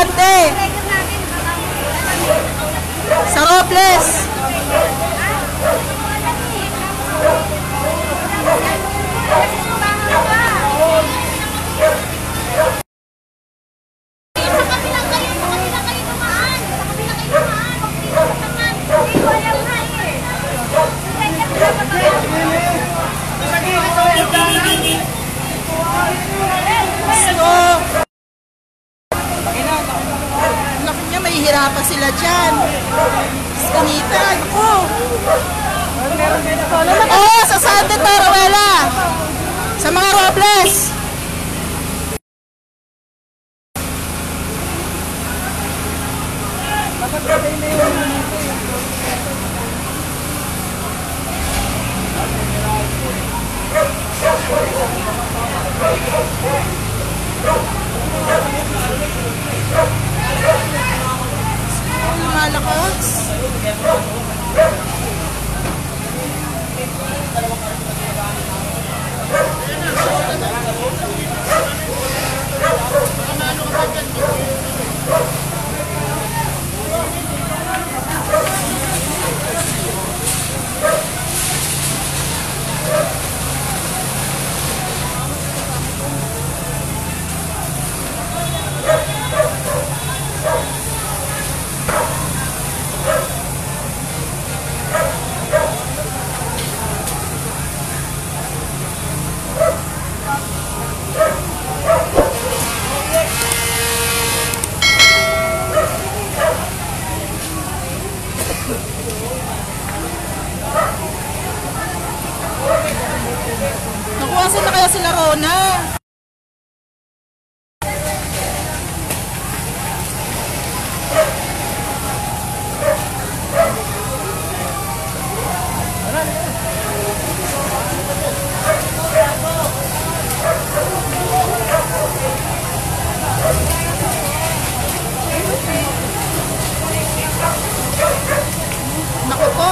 ate. Sa Robles. Nahihirapan sila dyan. Kanita, ako. Oh, sa Santa Tarawela. Sa mga Robles. Sila Rona. Naku po.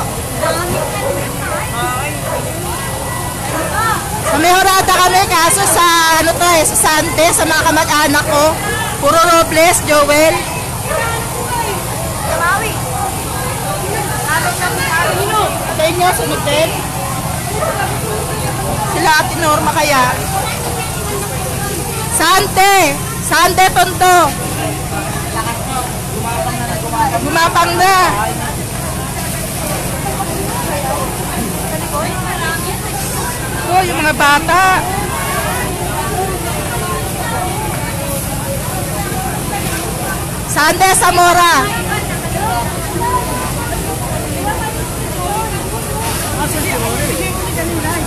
Sa Mejorada kami kaso sa ano to eh, sa Sante, sa mga kamag-anak ko. Puro Robles, Joel. Kamawi. Sa inyo, sunod din. Sila Ate Norma kaya. Sante! Sante, Tondo! Gumapang na! Oh, yung mga bata. Sante, Zamora. Naku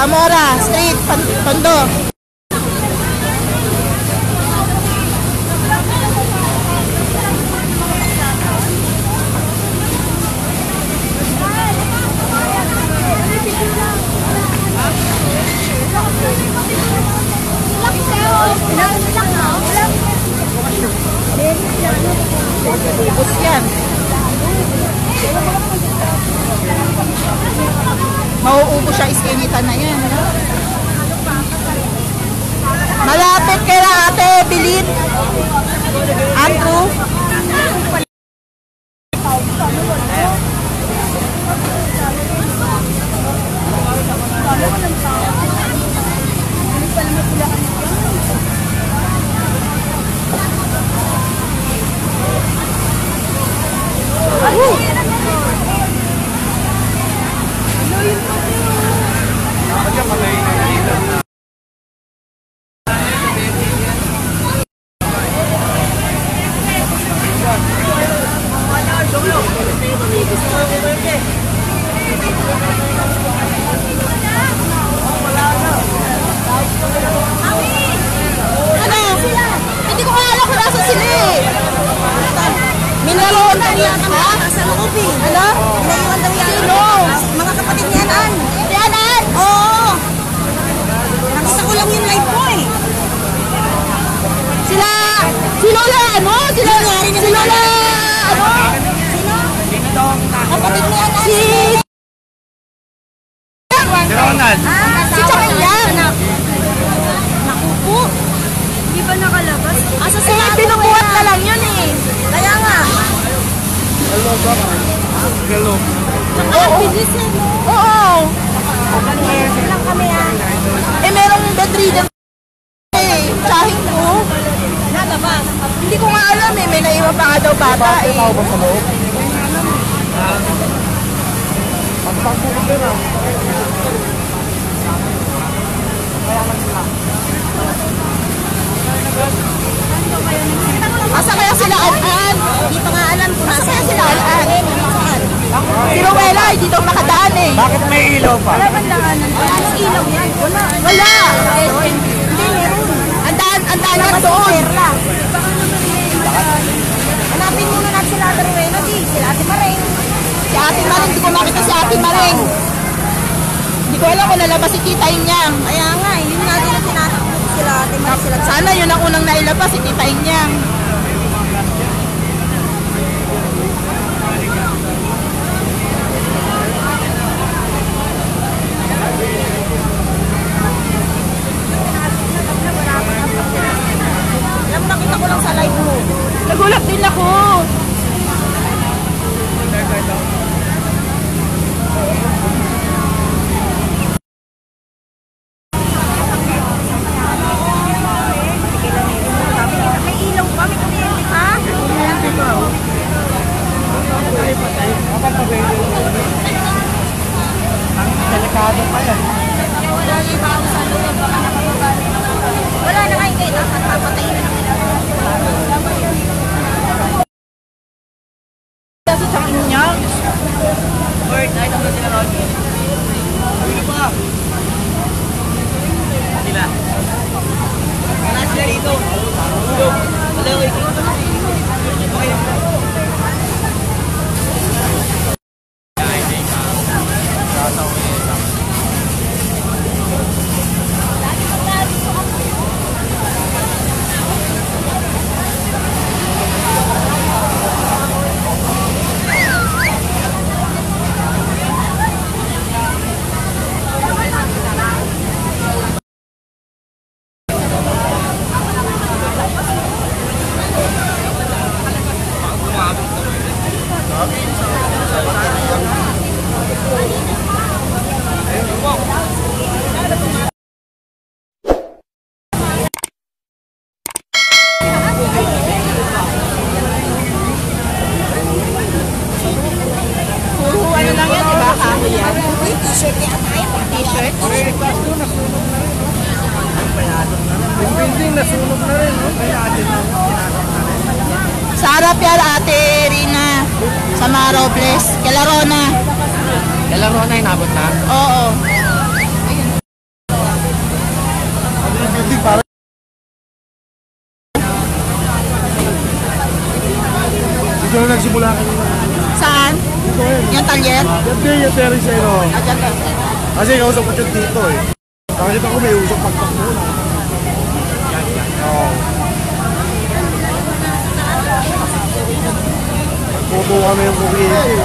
Zamora Street, Tondo. Yan. Mauubos siya iskinitan na yan. Malapit kay ate Bilin. Andrew. yan? Ah, si Chakin yan. Naku. Hindi pa nakalabas. Asa sa eh, pinukuhat na lang yun eh. Kaya nga. Hello, Bakar. Hello. Nakakabilis yan. Oo. Eh, lang kami yan. Eh, merong bed reader. Eh, tsahin ko. Nalabas. Hindi ko nga alam eh. May naiwan pa nga daw bata eh. Ba sa? Ah. Ang pagkukulong na. Rowella, hindi daw makadaan eh. Bakit may ilaw pa? Wala bang langanan? Anong ilaw yan? Wala. Wala. Hindi, meron. Andaan, andaan yan doon. Hanapin muna natin sila Ate Rowena, di. Sila Ate Maring. Si Ate Maring, hindi ko makita si Ate Maring. Hindi ko alam kung nalabas si Tita Inyang. Kaya nga, eh, yun nga din ang tinatakbo ko sila Ate Maring. Sila Sana yun ang unang nailabas, si Tita Inyang. Alam mo, nakita ko lang sa live mo. Nagulat din ako. May ilaw pa, may kuryente pa. Delikado pa yan. Wala na yung kayo. Papatayin na namin. Kasi sa Inyang. Puro ano lang yan, di ba? Kahoy yan. T-shirt niya tayo. T-shirt. Yung building nasunog na rin. No? Kaya atin na. Sa harap yan, Ate Rina. Sa mga Robles. Kelarona. Kailan mo na inabot na? Oo. Parang Dito na nagsimula kanina. Saan? Dito yan. Yung talyer? Yan din yung terrace sa'yo. no? Ah, dyan ka. Kasi kausap ko dito eh. Nakita ko may usap pagpak mo na. Oo. Kami yung kuryente.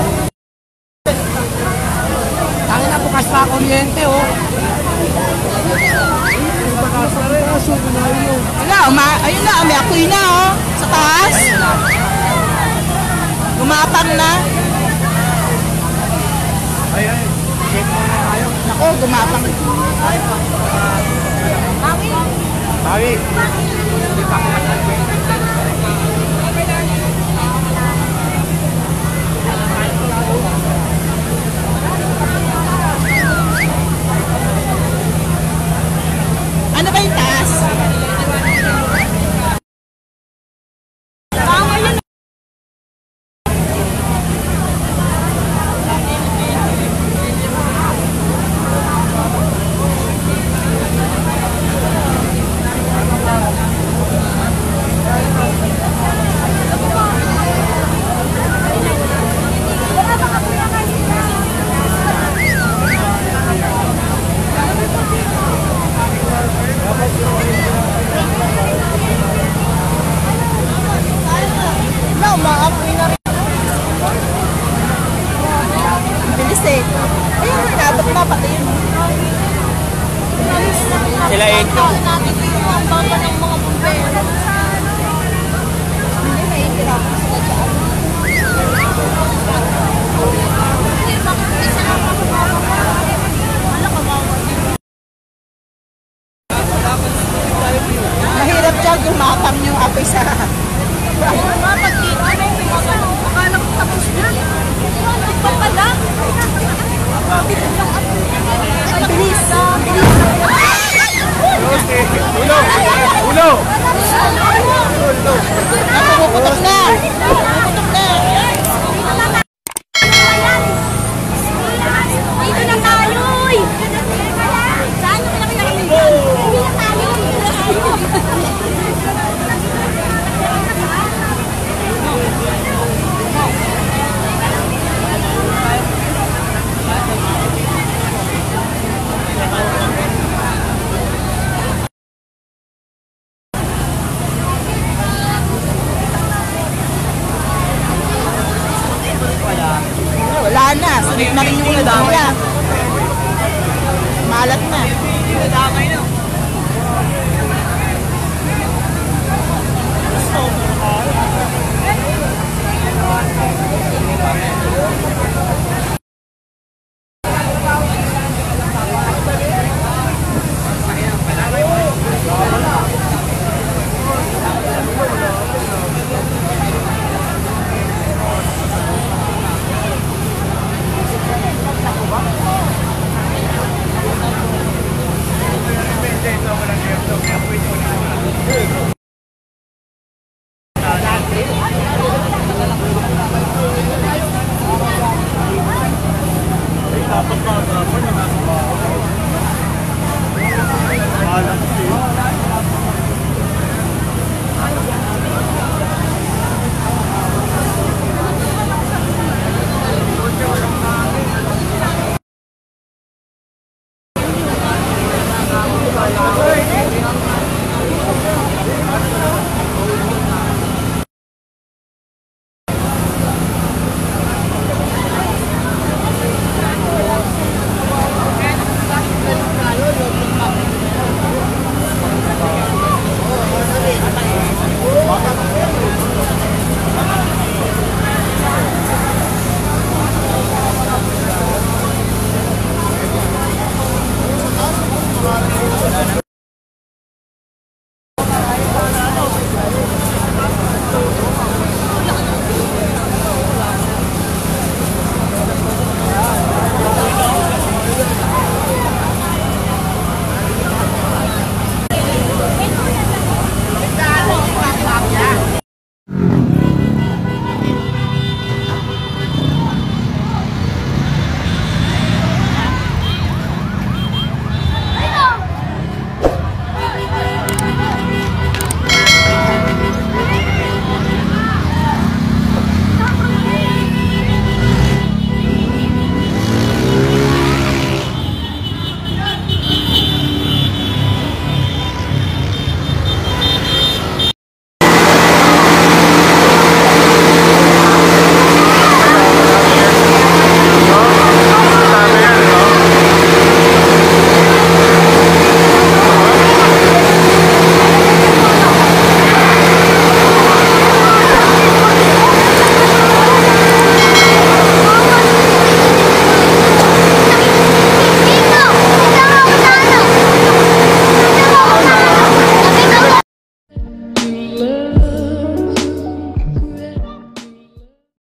Tangin na bukas pa kuryente oh. Na rin. Aso, mo. Wala, uma- ayun na, may apoy na, oh. Sa taas. Gumapang na. Ay, ay. Na. Nako, gumapang. Tawi. Ano